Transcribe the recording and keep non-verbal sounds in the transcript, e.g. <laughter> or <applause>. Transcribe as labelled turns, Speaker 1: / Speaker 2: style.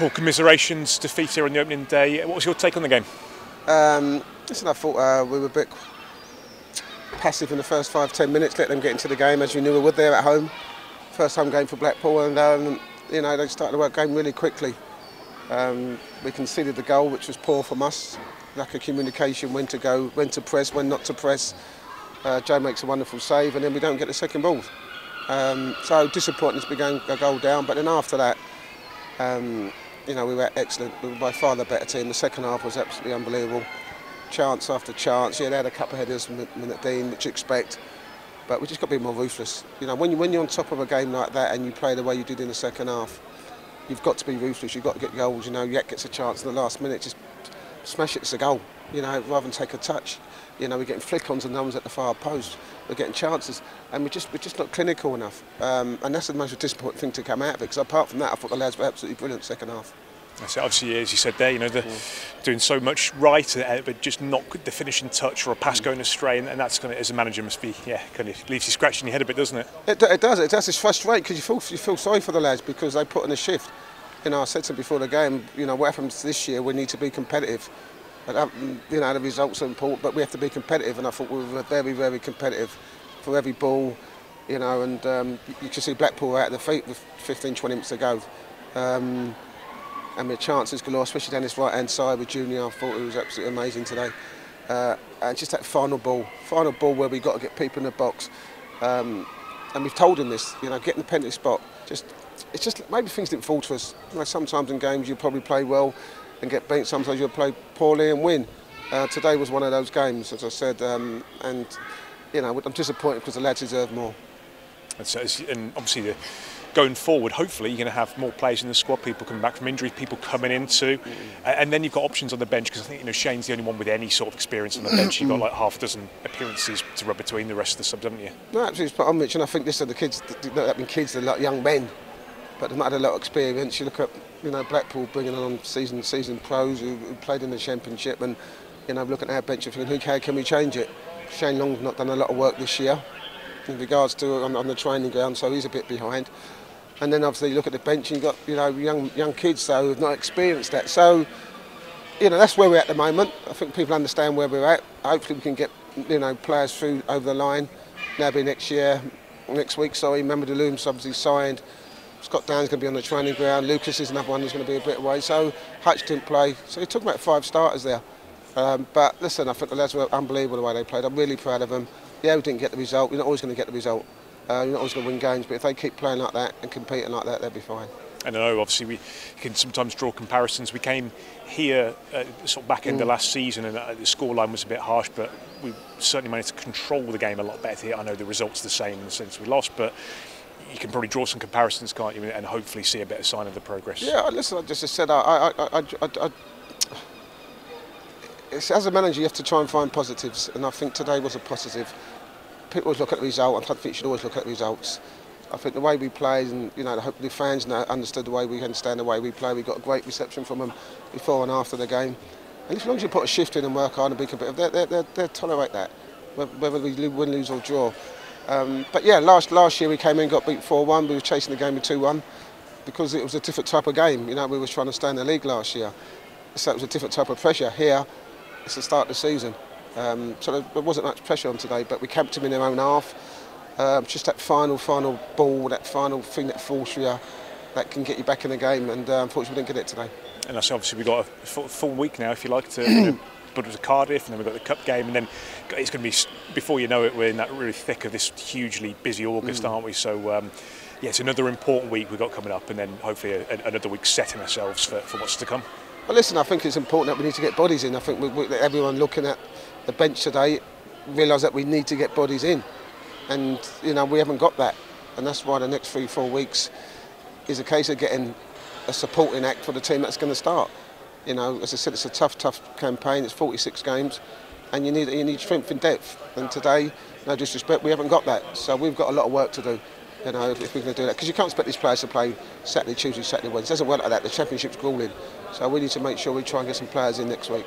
Speaker 1: Paul, commiserations to Fita on the opening day. What was your take on the game?
Speaker 2: Um, listen, I thought uh, we were a bit passive in the first five, ten minutes, let them get into the game as we knew we would there at home. First home game for Blackpool, and um, you know they started the work game really quickly. Um, we conceded the goal, which was poor from us. Lack of communication, when to go, when to press, when not to press. Uh, Joe makes a wonderful save, and then we don't get the second ball. Um, so disappointing to be going a goal down, but then after that, um, you know, we were excellent. We were by far the better team. The second half was absolutely unbelievable. Chance after chance. Yeah, they had a couple of headers from Minute Dean, which you expect. But we just got to be more ruthless. You know, when, you, when you're on top of a game like that and you play the way you did in the second half, you've got to be ruthless. You've got to get goals. You know, Yet gets a chance in the last minute, just smash it. It's a goal. You know, rather than take a touch. You know, we're getting flick-ons and numbers at the far post. We're getting chances, and we're just we're just not clinical enough. Um, and that's the most disappointing thing to come out of it. Because apart from that, I thought the lads were absolutely brilliant second half.
Speaker 1: So obviously, as you said there, you know, the, mm. doing so much right, uh, but just not the finishing touch or a pass mm. going astray, and, and that's going to, as a manager, must be, yeah, kind of leaves you scratching your head a bit, doesn't it?
Speaker 2: It, it does. It does. It's frustrating because you feel you feel sorry for the lads because they put in a shift. You know, I said to them before the game, you know, what happens this year, we need to be competitive. Um, you know, the results are important, but we have to be competitive, and I thought we were very, very competitive for every ball. You know, and um, you can see Blackpool out of the feet with 15, 20 minutes to go. Um, and the chances galore, especially down this right hand side with Junior. I thought it was absolutely amazing today. Uh, and just that final ball, final ball where we've got to get people in the box. Um, and we've told them this, you know, getting the penalty spot. Just, it's just maybe things didn't fall to us. You know, sometimes in games you probably play well and get beat. Sometimes you'll play poorly and win. Uh, today was one of those games, as I said, um, and you know, I'm disappointed because the lads deserve more.
Speaker 1: And, so, and obviously the going forward, hopefully, you're going to have more players in the squad, people coming back from injury, people coming into, mm. and then you've got options on the bench because I think you know Shane's the only one with any sort of experience on the bench. You've got like half a dozen appearances to rub between the rest of the subs, haven't you?
Speaker 2: No, absolutely spot on, Mitch. And I think this are the kids. That have been kids, they're like young men, but they've had a lot of experience. You look at you know Blackpool bringing on season season pros who, who played in the Championship, and you know looking at our bench and thinking, who can, can we change it? Shane Long's not done a lot of work this year in regards to on, on the training ground, so he's a bit behind. And then obviously you look at the bench and you've got you know young young kids so who've not experienced that. So you know that's where we're at the moment. I think people understand where we're at. Hopefully we can get you know players through over the line. Now be next year, next week. Sorry, remember the Looms obviously signed. Scott Dann's going to be on the training ground. Lucas is another one who's going to be a bit away. So Hutch didn't play. So you're talking about five starters there. Um, but listen, I think the lads were unbelievable the way they played. I'm really proud of them. Yeah, we didn't get the result. We're not always going to get the result. Uh, you're not always going to win games, but if they keep playing like that and competing like that, they'll be fine.
Speaker 1: And I know, obviously, we can sometimes draw comparisons. We came here uh, sort of back end mm. of last season, and uh, the scoreline was a bit harsh, but we certainly managed to control the game a lot better here. I know the results the same in the sense we lost, but you can probably draw some comparisons, can't you, and hopefully see a better sign of the progress.
Speaker 2: Yeah, listen, I just said, I, I, I, as a manager, you have to try and find positives, and I think today was a positive people always look at the result, and I think you should always look at the results. I think the way we played, and you know, I hope the fans understood the way we understand the way we play. We got a great reception from them before and after the game. And as long as you put a shift in and work hard and be competitive, they they they tolerate that, whether we win, lose or draw. Um, but yeah, last last year we came in, got beat 4-1. We were chasing the game with 2-1 because it was a different type of game. You know, we were trying to stay in the league last year, so it was a different type of pressure. Here, it's the start of the season. Um, so there wasn't much pressure on today, but we camped them in their own half. Um, just that final, final ball, that final thing that falls for you, that can get you back in the game. And uh, unfortunately, we didn't get it today.
Speaker 1: And that's obviously we've got a full week now, if you like, to. <clears throat> it was Cardiff, and then we've got the cup game, and then it's going to be before you know it, we're in that really thick of this hugely busy August, mm. aren't we? So. Um, yeah, it's another important week we've got coming up, and then hopefully a, a, another week setting ourselves for, for what's to come.
Speaker 2: Well, listen, I think it's important that we need to get bodies in. I think we, we, everyone looking at the bench today realise that we need to get bodies in, and you know we haven't got that, and that's why the next three four weeks is a case of getting a supporting act for the team that's going to start. You know, as I said, it's a tough, tough campaign. It's 46 games, and you need you need strength and depth. And today, no disrespect, we haven't got that. So we've got a lot of work to do. You know, if, if we're going to do that, because you can't expect these players to play Saturday, Tuesday, Saturday, Wednesday. It doesn't work like that. The championship's grueling, so we need to make sure we try and get some players in next week.